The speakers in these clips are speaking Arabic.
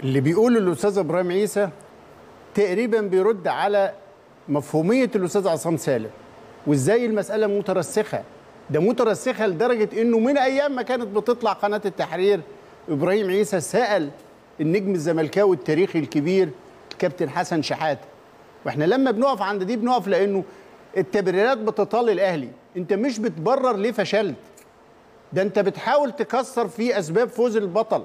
اللي بيقوله الأستاذ إبراهيم عيسى تقريبا بيرد على مفهومية الأستاذ عصام سالم وإزاي المسألة مترسخة؟ ده مترسخة لدرجة إنه من أيام ما كانت بتطلع قناة التحرير إبراهيم عيسى سأل النجم الزملكاوي التاريخي الكبير الكابتن حسن شحاته وإحنا لما بنقف عند دي بنقف لأنه التبريرات بتطال الأهلي. أنت مش بتبرر ليه فشلت؟ ده أنت بتحاول تكسر في أسباب فوز البطل.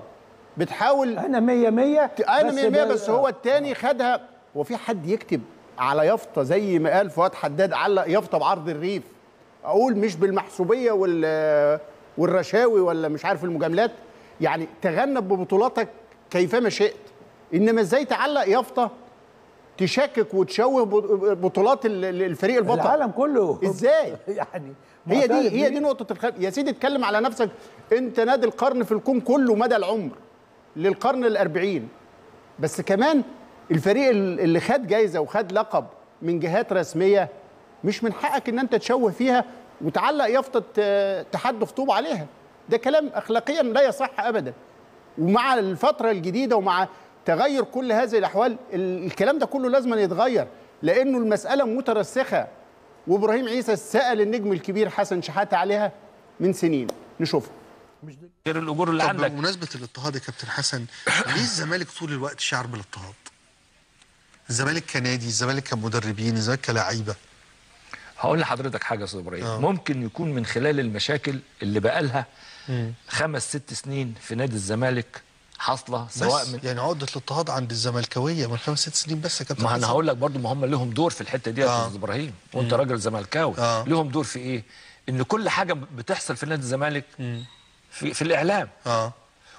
بتحاول أنا 100 100 أنا 100 100 بس هو التاني خدها. هو في حد يكتب على يافطة زي ما قال فؤاد حداد علق يافطة بعرض الريف. أقول مش بالمحسوبية وال والرشاوي ولا مش عارف المجاملات. يعني تغنب ببطولاتك كيفما شئت. إنما إزاي تعلق يافطة تشكك وتشوه بطولات ال- ال- الفريق البطل؟ العالم كله. إزاي؟ يعني هي دي هي. دي نقطة الخلاف يا سيدي اتكلم على نفسك. أنت نادي القرن في الكون كله مدى العمر. للقرن الأربعين. بس كمان الفريق ال- اللي خد جايزة وخد لقب من جهات رسمية مش من حقك إن أنت تشوه فيها وتعلق يافطة آه، تحدف طوب عليها. ده كلام اخلاقيا لا يصح ابدا. ومع الفترة الجديدة ومع تغير كل هذه الأحوال ال- الكلام ده كله لازم يتغير لأنه المسألة مترسخة. وإبراهيم عيسى سأل النجم الكبير حسن شحاتة عليها من سنين. نشوفها غير الأجور اللي طب عندك بمناسبة الاضطهاد يا كابتن حسن ليه الزمالك طول الوقت شعر بالاضطهاد؟ الزمالك كنادي، الزمالك كمدربين، الزمالك كلاعيبة هقول لحضرتك حاجة يا أستاذ إبراهيم آه. ممكن يكون من خلال المشاكل اللي بقالها خمس ست سنين في نادي الزمالك حاصلة سواء بس من يعني عقدة الاضطهاد عند الزملكاوية من خمس ست سنين بس يا كابتن ما أنا. هقول لك برضو ما هم لهم دور في الحتة دي يا آه. أستاذ إبراهيم وأنت راجل زملكاوي آه. لهم دور في إيه؟ إن كل حاجة بتحصل في نادي الزمالك في, في الإعلام. آه.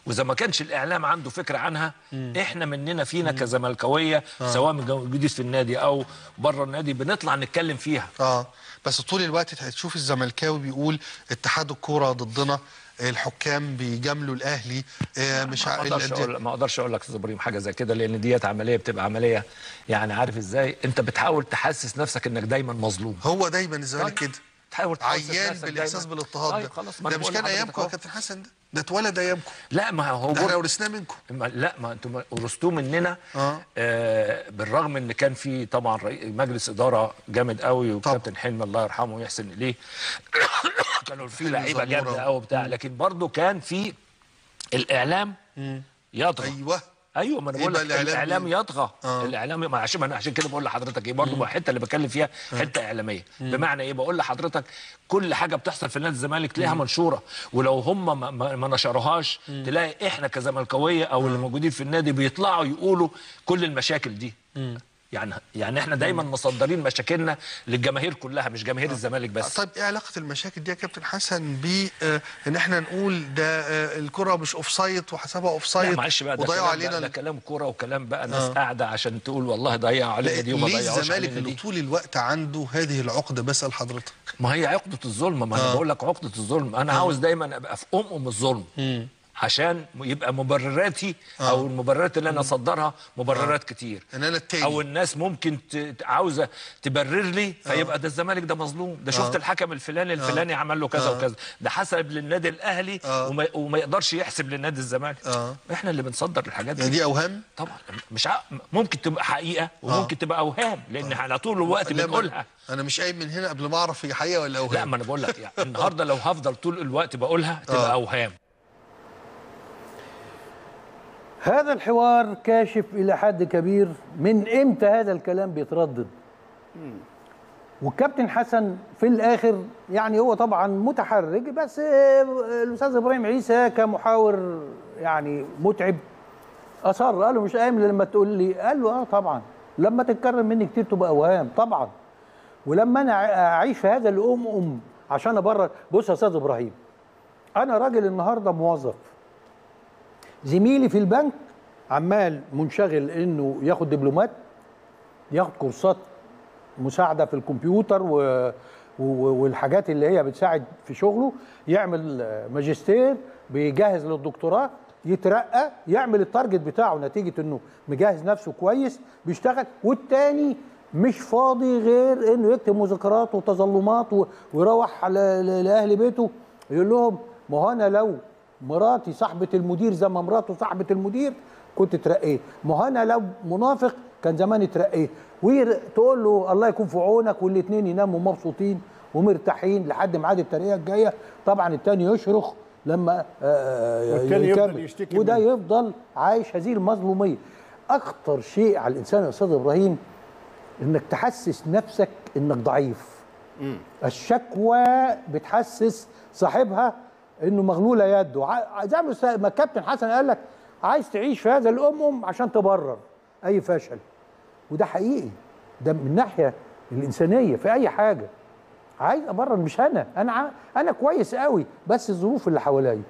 وإذا ما كانش الإعلام عنده فكرة عنها إحنا مننا فينا كزملكاوية سواء موجودين في النادي أو بره النادي بنطلع نتكلم فيها. آه. بس طول الوقت هتشوف الزملكاوي بيقول اتحاد الكورة ضدنا الحكام بيجاملوا الأهلي آه مش ما أقدرش أقول ما أقدرش أقول لك إبراهيم حاجة زي كده لأن ديت عملية بتبقى عملية يعني عارف إزاي؟ أنت بتحاول تحسس نفسك إنك دايما مظلوم. هو دايما الزمالك طيب. كده. تحاول عيان بالإحساس. بالاضطهاد طيب ده. خلاص ده مش كان أيامكم يا. كابتن حسن ده؟ ده اتولد أيامكم. لا ما هو ده إحنا ورثناه منكم. لا ما أنتم ورثتوه مننا. آه. آه بالرغم إن كان في طبعا مجلس إدارة جامد قوي وكابتن حلمي الله يرحمه ويحسن إليه. كانوا في لعيبة. جامدة قوي بتاع لكن برضه كان في الإعلام يطغى أيوه. أيوه ما أنا إيه بقول لك الإعلام الإعلام دي؟ يطغى. آه. الإعلام ما عشان أنا عشان كده بقول لحضرتك إيه برضه الحتة اللي بتكلم فيها حتة إعلامية. بمعنى إيه؟ بقول لحضرتك كل حاجة بتحصل في نادي الزمالك تلاقيها منشورة. ولو هم ما, نشروهاش تلاقي إحنا كزملكاوية أو اللي موجودين في النادي بيطلعوا يقولوا كل المشاكل دي. يعني يعني إحنا دايما مصدرين مشاكلنا للجماهير كلها مش جماهير الزمالك بس. طيب إيه علاقة المشاكل دي يا كابتن حسن ب آه، إن إحنا نقول ده آه، الكرة مش اوف سايد وحسبها اوف لا سايد معلش بقى ده وضيعوا كلام, علينا ده كلام كورة وكلام بقى ناس آه. قاعدة عشان تقول والله ضيعوا علينا دي وما ليه ضيعوش الزمالك علينا اللي طول الوقت عنده هذه العقدة؟ بسأل حضرتك. ما هي عقدة الظلم ما أنا آه. بقول لك عقدة الظلم. أنا عاوز دايما أبقى في ام الظلم. عشان يبقى مبرراتي أو المبررات اللي أنا اصدرها مبررات كتير. إن أنا التاني. أو الناس ممكن ت- عاوزة تبرر لي فيبقى ده الزمالك ده مظلوم. ده شفت آه. الحكم الفلاني الفلاني عمل له كذا آه. وكذا. ده حسب للنادي الأهلي آه. وما, وما يقدرش يحسب للنادي الزمالك. آه. إحنا اللي بنصدر الحاجات يعني دي دي أوهام؟ طبعا. مش ع... ممكن تبقى حقيقة وممكن تبقى أوهام لأن على طول الوقت بنقولها. أنا مش قايم من هنا قبل ما أعرف هي حقيقة ولا أوهام. لا ما أنا بقول لك يعني النهارده لو هفضل طول الوقت بقولها تبقى آه. أوهام. هذا الحوار كاشف إلى حد كبير من إمتى هذا الكلام بيتردد. والكابتن حسن في الآخر يعني هو طبعا متحرج بس الأستاذ إبراهيم عيسى كمحاور يعني متعب أصر قال له مش قايم لما تقول لي قال له آه طبعا لما تتكرر مني كتير تبقى أوهام طبعا. ولما أنا أعيش في هذا الأم أم عشان أبرر بص يا أستاذ إبراهيم أنا راجل النهارده موظف. زميلي في البنك عمال منشغل إنه ياخد دبلومات ياخد كورسات مساعدة في الكمبيوتر و... والحاجات اللي هي بتساعد في شغله يعمل ماجستير بيجهز للدكتوراه يترقى يعمل التارجت بتاعه نتيجة إنه مجهز نفسه كويس بيشتغل والتاني مش فاضي غير إنه يكتب مذكرات وتظلمات. ويروح. لأهل بيته يقول لهم ما هو أنا لو مراتي صاحبة المدير زي ما مراته صاحبة المدير كنت ترقيه. ما أنا لو منافق كان زمان اترقيه وتقول له الله يكون في عونك والاثنين يناموا مبسوطين ومرتاحين لحد ميعاد الترقية الجاية. طبعا الثاني يشرخ لما آه، والتاني يفضل يكمل. يشتكي وده. يفضل عايش هذه المظلومية. أخطر شيء على الإنسان يا أستاذ إبراهيم إنك تحسس نفسك إنك ضعيف. الشكوى بتحسس صاحبها إنه مغلوله يده. زي ما الكابتن حسن قال لك عايز تعيش في هذا الامم عشان تبرر أي فشل. وده حقيقي. ده من الناحيه الإنسانية في أي حاجة. عايز أبرر مش أنا. أنا أنا كويس قوي بس الظروف اللي حواليا.